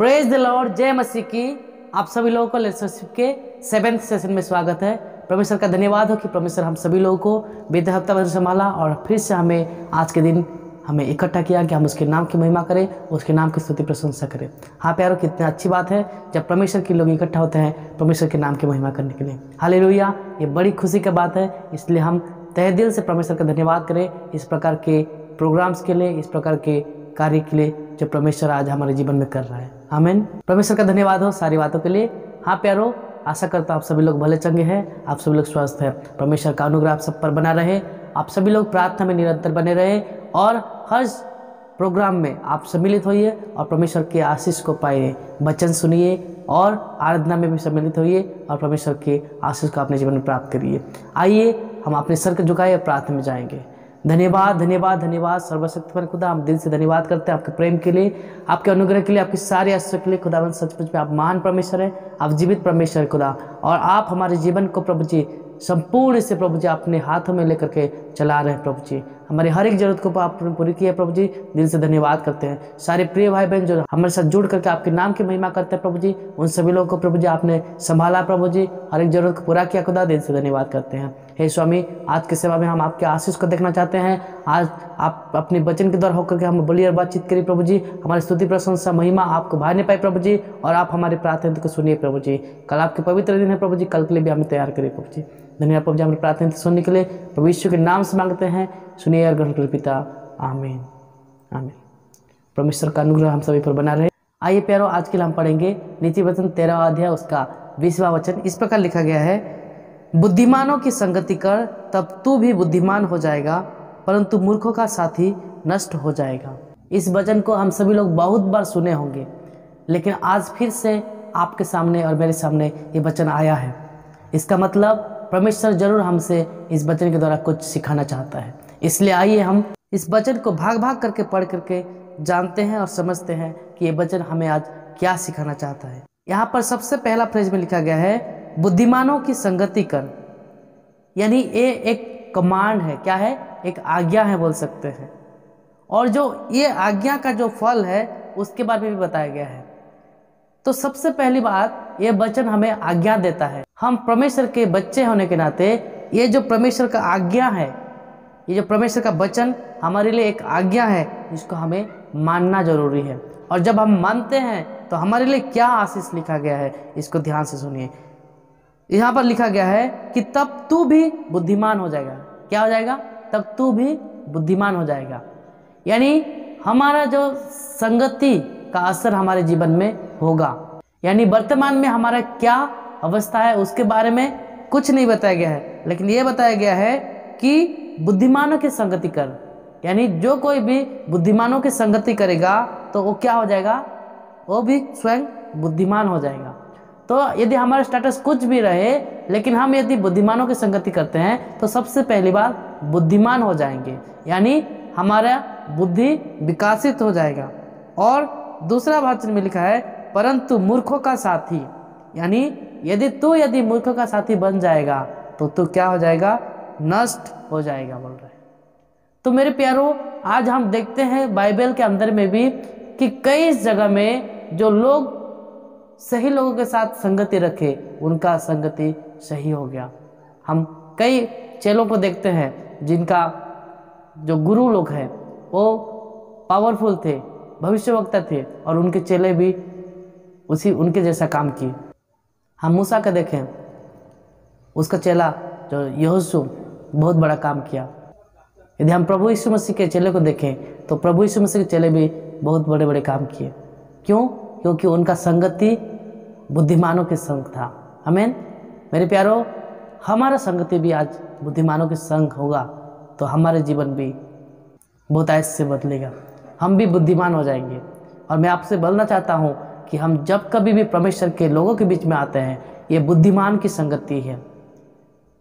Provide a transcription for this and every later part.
Praise the Lord जय मसीह की। आप सभी लोगों को लेक्चरशिप के सेवेंथ सेशन में स्वागत है। परमेश्वर का धन्यवाद हो कि परमेश्वर हम सभी लोगों को बीते हफ़्ता भर संभाला और फिर से हमें आज के दिन हमें इकट्ठा किया कि हम उसके नाम की महिमा करें, उसके नाम की स्तुति प्रशंसा करें। हाँ प्यारो, कितनी अच्छी बात है जब परमेश्वर के लोग इकट्ठा होते हैं परमेश्वर के नाम की महिमा करने के लिए। हालेलुया, ये बड़ी खुशी की बात है, इसलिए हम तहे दिल से परमेश्वर का धन्यवाद करें इस प्रकार के प्रोग्राम्स के लिए, इस प्रकार के कार्य के लिए। जो परमेश्वर आज हमारे जीवन में कर रहा है। आमीन। परमेश्वर का धन्यवाद हो सारी बातों के लिए। हाँ प्यारो, आशा करता हूँ आप सभी लोग भले चंगे हैं, आप सभी लोग स्वस्थ हैं। परमेश्वर का अनुग्रह आप सब पर बना रहे। आप सभी लोग प्रार्थना में निरंतर बने रहे और हर प्रोग्राम में आप सम्मिलित होइए और परमेश्वर के आशीष को पाइए। वचन सुनिए और आराधना में भी सम्मिलित होइए और परमेश्वर के आशीष को अपने जीवन में प्राप्त करिए। आइए, हम अपने सर को झुकाए प्रार्थना में जाएँगे। धन्यवाद धन्यवाद धन्यवाद। सर्वशक्तिमान खुदा, हम दिल से धन्यवाद करते हैं आपके प्रेम के लिए, आपके अनुग्रह के लिए, आपके सारे आश्रय के लिए। खुदावन सचमुच में आप महान परमेश्वर हैं, आप जीवित परमेश्वर खुदा। और आप हमारे जीवन को प्रभु जी, संपूर्ण से प्रभु जी, अपने हाथों में लेकर के चला रहे हैं प्रभु जी। हमारी हर एक ज़रूरत को आप पूरी की है प्रभु जी, दिल से धन्यवाद करते हैं। सारे प्रिय भाई बहन जो हमारे साथ जुड़ करके आपके नाम की महिमा करते हैं प्रभु जी, उन सभी लोगों को प्रभु जी आपने संभाला प्रभु जी, हर एक ज़रूरत को पूरा किया खुदा, दिल से धन्यवाद करते हैं। हे स्वामी, आज के सेवा में हम आपके आशीष को देखना चाहते हैं। आज आप अपने वचन के द्वारा होकर के हम बोलिए और बातचीत करिए प्रभु जी। हमारी स्तुति, प्रशंसा, महिमा आपको भाई नहीं पाए प्रभु जी और आप हमारे प्रार्थना को सुनिए प्रभु जी। कल आपके पवित्र दिन है प्रभु जी, कल के लिए भी हमें तैयार करिए प्रभु जी। धन्यवाद प्रभु जी, हमारी प्रार्थना सुनने के लिए प्रभु यीशु के नाम से मांगते हैं। सुनिए और ग्रहण करिए पिता आमीन। आमीन परमेश्वर का अनुग्रह हम सभी पर बना रहे। आइए प्यारो, आज के लिए हम पढ़ेंगे नीति वचन तेरह अध्याय, उसका बीसवा वचन। इस प्रकार लिखा गया है, बुद्धिमानों की संगति कर, तब तू भी बुद्धिमान हो जाएगा, परंतु मूर्खों का साथी नष्ट हो जाएगा। इस वचन को हम सभी लोग बहुत बार सुने होंगे, लेकिन आज फिर से आपके सामने और मेरे सामने ये वचन आया है। इसका मतलब परमेश्वर ज़रूर हमसे इस वचन के द्वारा कुछ सिखाना चाहता है। इसलिए आइए हम इस वचन को भाग भाग करके पढ़ करके जानते हैं और समझते हैं कि ये वचन हमें आज क्या सिखाना चाहता है। यहाँ पर सबसे पहला फ्रेज में लिखा गया है, बुद्धिमानों की संगति कर। यानी ये एक कमांड है, क्या है? एक आज्ञा है बोल सकते हैं। और जो ये आज्ञा का जो फल है, उसके बारे में भी बताया गया है। तो सबसे पहली बात, ये वचन हमें आज्ञा देता है। हम परमेश्वर के बच्चे होने के नाते, ये जो परमेश्वर का आज्ञा है ये जो परमेश्वर का वचन हमारे लिए एक आज्ञा है जिसको हमें मानना ज़रूरी है। और जब हम मानते हैं तो हमारे लिए क्या आशीष लिखा गया है, इसको ध्यान से सुनिए। यहाँ पर लिखा गया है कि तब तू भी बुद्धिमान हो जाएगा। क्या हो जाएगा? तब तू भी बुद्धिमान हो जाएगा। यानी हमारा जो संगति का असर हमारे जीवन में होगा। यानी वर्तमान में हमारा क्या अवस्था है, उसके बारे में कुछ नहीं बताया गया है। लेकिन ये बताया गया है कि बुद्धिमानों की संगति कर। यानी जो कोई भी बुद्धिमानों की संगति करेगा तो वो क्या हो जाएगा? वो भी स्वयं बुद्धिमान हो जाएगा। तो यदि हमारा स्टेटस कुछ भी रहे, लेकिन हम यदि बुद्धिमानों की संगति करते हैं तो सबसे पहली बार बुद्धिमान हो जाएँगे। यानी हमारा बुद्धि विकासित हो जाएगा। और दूसरा वचन में लिखा है, परंतु मूर्खों का साथी। यानी यदि तू यदि मूर्खों का साथी बन जाएगा तो तू क्या हो जाएगा? नष्ट हो जाएगा, बोल रहे तो मेरे प्यारो, आज हम देखते हैं बाइबल के अंदर में भी कि कई जगह में जो लोग सही लोगों के साथ संगति रखे, उनका संगति सही हो गया। हम कई चेलों को देखते हैं जिनका जो गुरु लोग हैं, वो पावरफुल थे, भविष्यवक्ता थे, और उनके चेले भी उसी, उनके जैसा काम किए। हम मूसा का देखें। उसका चेला जो यहोशु बहुत बड़ा काम किया। यदि हम प्रभु यीशु मसीह के चेले को देखें तो प्रभु यीशु मसीह के चेले भी बहुत बड़े बड़े काम किए। क्यों? क्योंकि उनका संगति बुद्धिमानों के संग था। हमें मेरे प्यारो, हमारा संगति भी आज बुद्धिमानों के संग होगा तो हमारे जीवन भी बहुत ऐसे से बदलेगा। हम भी बुद्धिमान हो जाएँगे। और मैं आपसे बोलना चाहता हूँ कि हम जब कभी भी परमेश्वर के लोगों के बीच में आते हैं, ये बुद्धिमान की संगति है।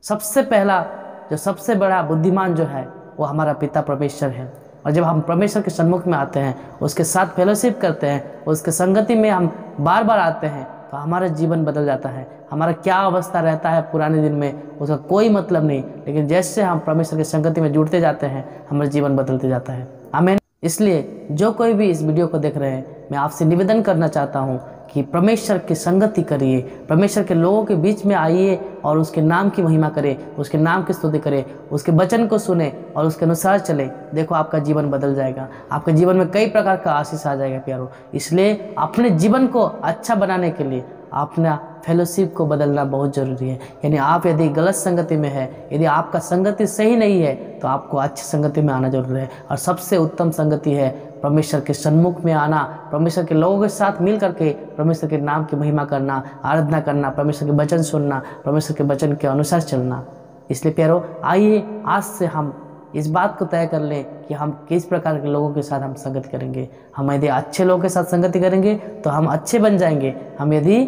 सबसे पहला जो सबसे बड़ा बुद्धिमान जो है, वो हमारा पिता परमेश्वर है। और जब हम परमेश्वर के सन्मुख में आते हैं, उसके साथ फेलोशिप करते हैं, उसके संगति में हम बार बार आते हैं तो हमारा जीवन बदल जाता है। हमारा क्या अवस्था रहता है पुराने दिन में, उसका कोई मतलब नहीं। लेकिन जैसे हम परमेश्वर की संगति में जुड़ते जाते हैं, हमारा जीवन बदलते जाता है। हमें इसलिए जो कोई भी इस वीडियो को देख रहे हैं, मैं आपसे निवेदन करना चाहता हूँ कि परमेश्वर की संगति करिए, परमेश्वर के लोगों के बीच में आइए और उसके नाम की महिमा करें, उसके नाम की स्तुति करें, उसके वचन को सुने और उसके अनुसार चले। देखो, आपका जीवन बदल जाएगा। आपके जीवन में कई प्रकार का आशीष आ जाएगा, प्यारो। इसलिए अपने जीवन को अच्छा बनाने के लिए अपना फेलोशिप को बदलना बहुत ज़रूरी है। यानी आप यदि गलत संगति में है, यदि आपका संगति सही नहीं है तो आपको अच्छी संगति में आना ज़रूरी है। और सबसे उत्तम संगति है परमेश्वर के सन्मुख में आना, परमेश्वर के लोगों के साथ मिल करके परमेश्वर के नाम की महिमा करना, आराधना करना, परमेश्वर के वचन सुनना, परमेश्वर के वचन के अनुसार चलना। इसलिए प्यारो, आइए, आज से हम इस बात को तय कर लें कि हम किस प्रकार के लोगों के साथ हम संगति करेंगे। हम यदि अच्छे लोगों के साथ संगति करेंगे तो हम अच्छे बन जाएँगे। हम यदि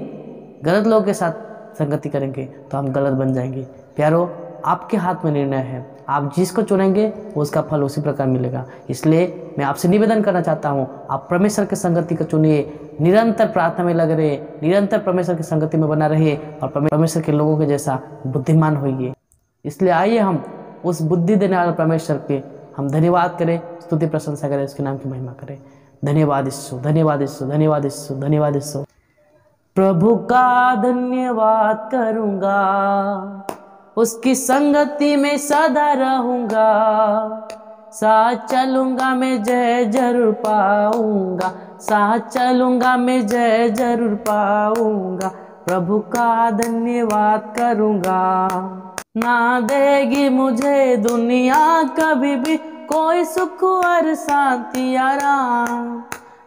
गलत लोगों के साथ संगति करेंगे तो हम गलत बन जाएँगे। प्यारो, आपके हाथ में निर्णय है। आप जिसको चुनेंगे उसका फल उसी प्रकार मिलेगा। इसलिए मैं आपसे निवेदन करना चाहता हूँ, आप परमेश्वर के संगति को चुनिए, निरंतर प्रार्थना में लग रहे, निरंतर परमेश्वर की संगति में बना रहे और परमेश्वर के लोगों के जैसा बुद्धिमान होइए। इसलिए आइए हम उस बुद्धि देने वाले परमेश्वर के हम धन्यवाद करें, स्तुति प्रशंसा करें, उसके नाम की महिमा करें। धन्यवाद ईश्व धन्यवाद ईश्व धन्यवाद ईश्व धन्यवाद ईश्व प्रभु का धन्यवाद करूँगा। उसकी संगति में सदा रहूँगा। साथ चलूँगा मैं, जय ज़रूर पाऊँगा। साथ चलूँगा मैं, जय ज़रूर पाऊँगा। प्रभु का धन्यवाद करूँगा। ना देगी मुझे दुनिया कभी भी कोई सुख और शांति आराम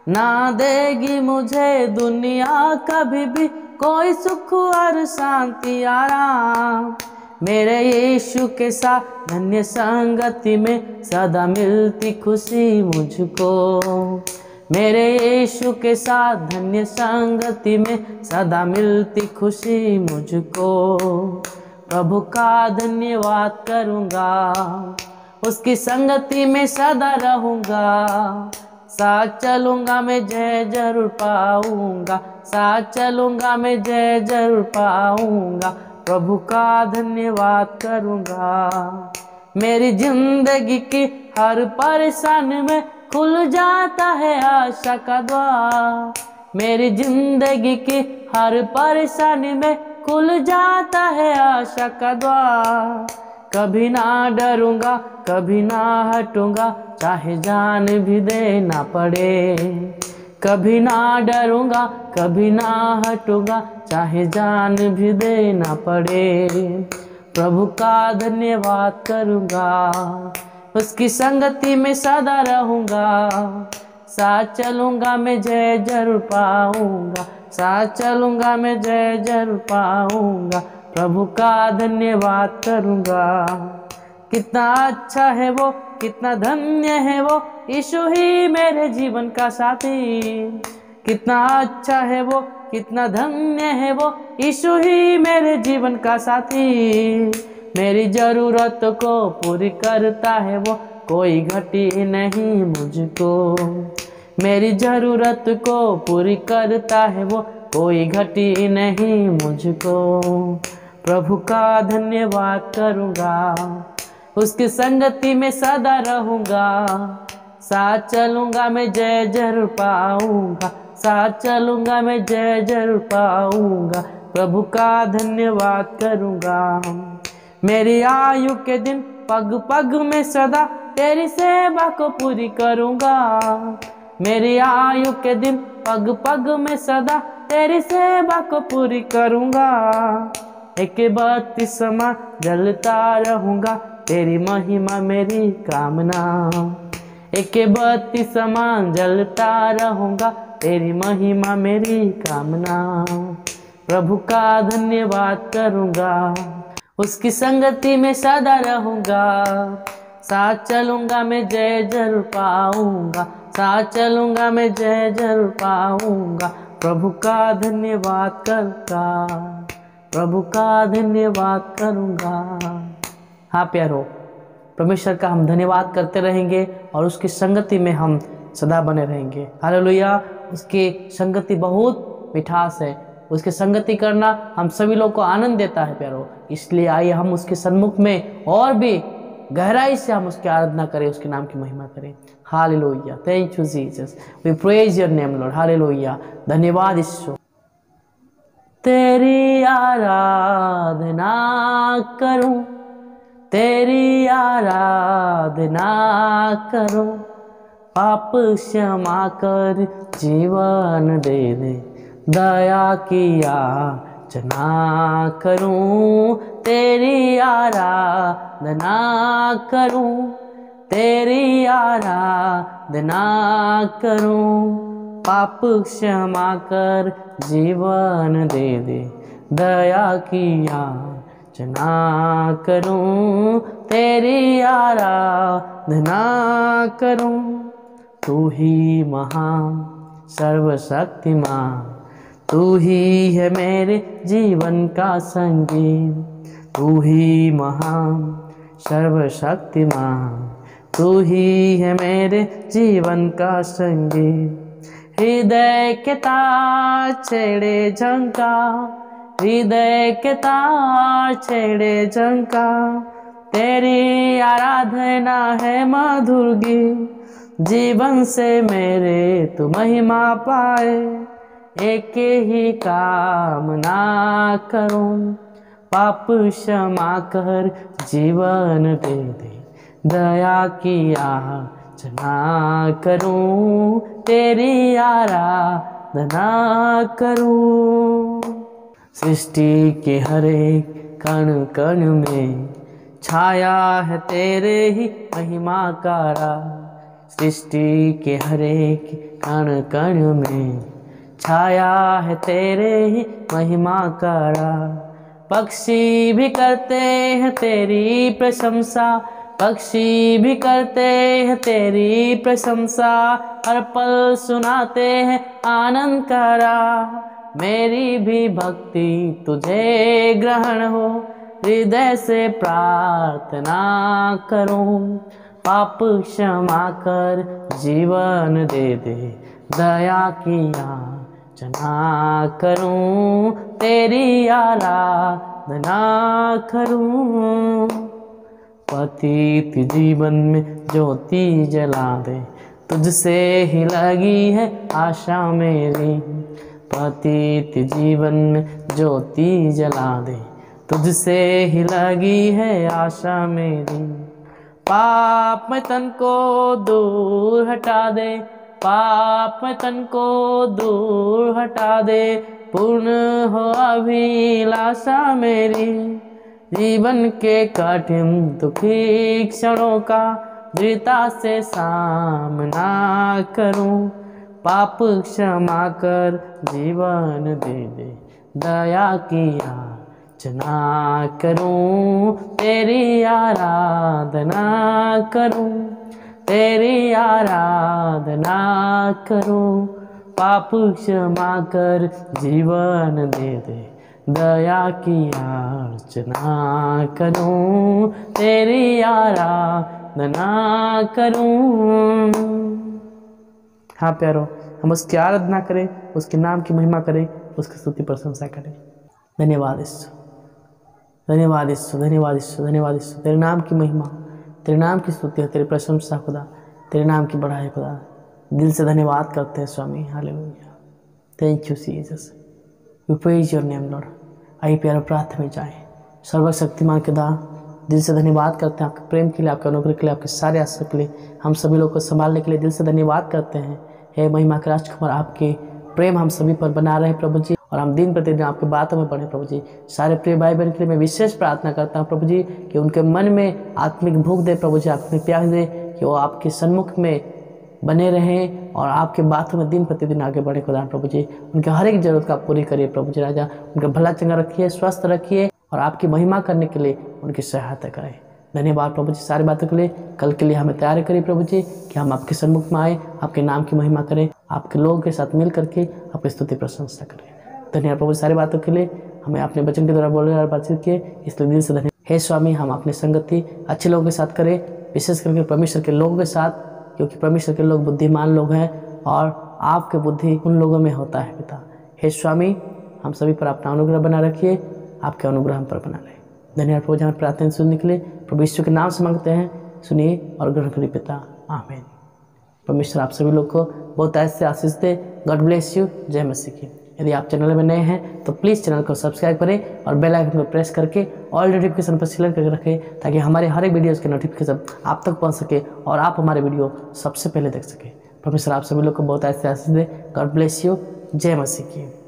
ना देगी मुझे दुनिया कभी भी कोई सुख और शांति आराम मेरे यीशु के साथ धन्य संगति में सदा मिलती खुशी मुझको। मेरे यीशु के साथ धन्य संगति में सदा मिलती खुशी मुझको। प्रभु का धन्यवाद करूँगा, उसकी संगति में सदा रहूँगा। साथ चलूँगा मैं, जय ज़रूर पाऊँगा। साथ चलूँगा मैं, जय ज़रूर पाऊँगा। प्रभु का धन्यवाद करूँगा। मेरी ज़िंदगी की हर परेशानी में खुल जाता है आशा का द्वार। मेरी ज़िंदगी की हर परेशानी में खुल जाता है आशा का द्वार। कभी ना डरूँगा, कभी ना हटूँगा, चाहे जान भी देना पड़े। कभी ना डरूँगा, कभी ना हटूँगा, चाहे जान भी देना पड़े। प्रभु का धन्यवाद करूँगा, उसकी संगति में सदा रहूँगा। साथ चलूँगा मैं, जय ज़रूर पाऊँगा। साथ चलूँगा मैं, जय ज़रूर पाऊँगा। प्रभु का धन्यवाद करूँगा। कितना अच्छा है वो, कितना धन्य है वो, यीशु ही मेरे जीवन का साथी। कितना अच्छा है वो, कितना धन्य है वो, यीशु ही मेरे जीवन का साथी। मेरी ज़रूरत को पूरी करता है वो, कोई घटी नहीं मुझको। मेरी ज़रूरत को पूरी करता है वो, कोई घटी नहीं मुझको। प्रभु का धन्यवाद करूँगा। उसकी संगति में सदा रहूँगा। साथ चलूँगा मैं, जय ज़रूर पाऊँगा। साथ चलूँगा मैं, जय ज़रूर पाऊँगा। प्रभु का धन्यवाद करूँगा। मेरी आयु के दिन पग पग में सदा तेरी सेवा को पूरी करूँगा। मेरी आयु के दिन पग पग में सदा तेरी सेवा को पूरी करूँगा। एक बत्तीसमा जलता रहूँगा। तेरी महिमा मेरी कामना। एक बत्ती समान जलता रहूँगा, तेरी महिमा मेरी कामना। प्रभु का धन्यवाद करूँगा, उसकी संगति में सदा रहूँगा। साथ चलूँगा मैं, जय ज़रूर पाऊँगा। साथ चलूँगा मैं, जय ज़रूर पाऊँगा। प्रभु का धन्यवाद करूँगा प्रभु का धन्यवाद करूँगा। हाँ प्यारो, परमेश्वर का हम धन्यवाद करते रहेंगे और उसकी संगति में हम सदा बने रहेंगे। हालेलुया। उसकी संगति बहुत मिठास है। उसकी संगति करना हम सभी लोग को आनंद देता है प्यारो। इसलिए आइए हम उसके सन्मुख में और भी गहराई से हम उसकी आराधना करें, उसके नाम की महिमा करें। Hallelujah thank you Jesus we praise your name Lord hallelujah धन्यवाद ईश्वर। तेरी आराधना करूँ तेरी आराधना करो, पाप क्षमा कर, जीवन दे दे दया किया चना करूँ। तेरी आराधना करूँ, तेरी आराधना करूँ। पाप क्षमा कर, जीवन दे दे दया किया चना करूँ, तेरी आराधना करूँ। तू ही महान, सर्वशक्तिमान। तू ही है मेरे जीवन का संगीत तू ही महान, सर्वशक्तिमान। तू ही है मेरे जीवन का संगीत हृदय के तार छेड़े झंका हृदय के तार छेड़े झंका तेरी आराधना है मधुर गीत जीवन से मेरे तू महिमा पाए, एक ही कामना करूँ, पाप क्षमा कर जीवन दे दे, दया किया चना करूँ, तेरी आराधना करूँ। सृष्टि के हर एक कण कण में छाया है तेरे ही महिमा का राज सृष्टि के हर एक कण कण में छाया है तेरे ही महिमा का राज पक्षी भी करते हैं तेरी प्रशंसा, पक्षी भी करते हैं तेरी प्रशंसा, हर पल सुनाते हैं आनंद करा मेरी भी भक्ति तुझे ग्रहण हो, हृदय से प्रार्थना करूँ। पाप क्षमा कर, जीवन दे दे, दया किया चना करूँ। तेरी आराधना करूँ। पतित जीवन में ज्योति जला दे, तुझसे ही लगी है आशा मेरी। पतित जीवन में ज्योति जला दे। तुझसे ही लगी है आशा मेरी। पाप में तन को दूर हटा दे। पाप में तन को दूर हटा दे। पूर्ण हो अभिलाषा मेरी। जीवन के कठिन दुखी क्षणों का दृढ़ता से सामना करूँ। पाप क्षमा कर जीवन दे दे। दया किया चना करूँ, तेरी आराधना करूँ, तेरी आराधना करूँ। पाप क्षमा कर जीवन दे दे। दया की अर्चना करूँ, तेरी आराधना करूँ। हाँ प्यारो, हम उसकी आराधना करें, उसके नाम की महिमा करें, उसकी स्तुति प्रशंसा करें। धन्यवाद ईश्वर धन्यवाद ईश्वर धन्यवाद ईश्वर धन्यवाद ईश्वर तेरे नाम की महिमा, तेरे नाम की स्तुति है तेरी प्रशंसा खुदा, तेरे नाम की बढ़ाई खुदा। दिल से धन्यवाद करते हैं स्वामी। Hallelujah. Thank you Jesus we praise your name Lord आइए प्यारो प्रार्थना में जाएँ। सर्वशक्तिमान के दा दिल से धन्यवाद करते हैं, आपके प्रेम के लिए, आपके अनुग्रह के लिए, आपके सारे आश्रय के लिए। हम सभी लोग को संभालने के लिए दिल से धन्यवाद करते हैं। हे महिमा के राजकुमार आपके प्रेम हम सभी पर बना रहे प्रभु जी, और हम दिन प्रतिदिन आपकी बातों में पढ़े प्रभु जी। सारे प्रिय भाई बहन के लिए मैं विशेष प्रार्थना करता हूँ, प्रभु जी, कि उनके मन में आत्मिक भूख दे, प्रभु जी, आत्मिक प्यास दे, कि वो आपके सन्मुख में बने रहें और आपके बातों में दिन प्रतिदिन आगे बढ़े खुदा प्रभु जी। उनके हर एक ज़रूरत का पूरी करिए, प्रभु जी राजा। उनका भला चंगा रखिए, स्वस्थ रखिए और आपकी महिमा करने के लिए उनकी सहायता करें। धन्यवाद प्रभु जी सारी बातों के लिए। कल के लिए हमें तैयार करें प्रभु जी कि हम आपके सन्मुख में आए, आपके नाम की महिमा करें, आपके लोगों के साथ मिल करके आपकी स्तुति प्रशंसा करें। धन्यवाद प्रभु सारी बातों के लिए। हमें अपने बचन के द्वारा बोलने और बातचीत किए, इसलिए दिल से धन्यवाद हे स्वामी, हम अपनी संगति अच्छे लोगों के साथ करें, विशेष करके परमेश्वर के लोगों के साथ, क्योंकि परमेश्वर के लोग बुद्धिमान लोग हैं और आपके बुद्धि उन लोगों में होता है पिता। हे स्वामी, हम सभी पर अपना अनुग्रह बना रखिए, आपके अनुग्रह हम पर बना रहे। धन्यवाद प्रभु जी हमारी प्रार्थना सुनने के लिए प्रभु यीशु के नाम से मांगते हैं। सुनिए और ग्रहण करिए पिता। आमीन। परमेश्वर, आप सभी लोग को बहुत ऐसे आशीष दे। गॉड ब्लेस यू जय मसीह की। यदि आप चैनल में नए हैं तो प्लीज़ चैनल को सब्सक्राइब करें और बेल आइकन को प्रेस करके ऑल नोटिफिकेशन पर सिलेक्ट करके रखें, ताकि हमारे हर एक वीडियोज़ के नोटिफिकेशन आप तक पहुँच सके और आप हमारे वीडियो सबसे पहले देख सकें। परमेश्वर, आप सभी लोग को बहुत ऐसे आशीष दे। गॉड ब्लेस यू जय मसीह की।